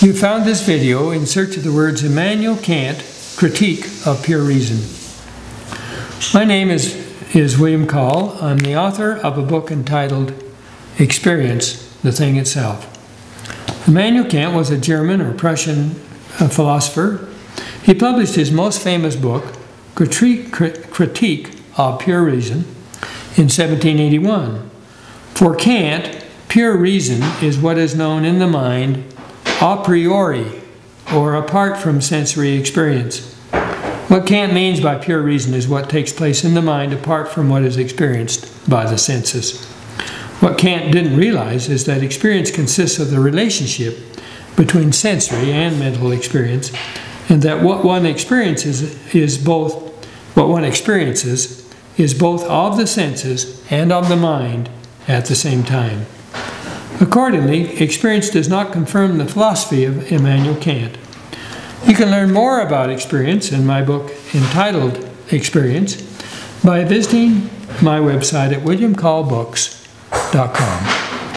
You found this video in search of the words Immanuel Kant, Critique of Pure Reason. My name is, is William Call. I'm the author of a book entitled Experience, the Thing Itself. Immanuel Kant was a German or Prussian uh, philosopher. He published his most famous book, Critique, Critique of Pure Reason, in 1781. For Kant, pure reason is what is known in the mind a priori, or apart from sensory experience. What Kant means by pure reason is what takes place in the mind apart from what is experienced by the senses. What Kant didn't realize is that experience consists of the relationship between sensory and mental experience, and that what one experiences is both what one experiences is both of the senses and of the mind at the same time. Accordingly, experience does not confirm the philosophy of Immanuel Kant. You can learn more about experience in my book entitled Experience by visiting my website at williamcallbooks.com.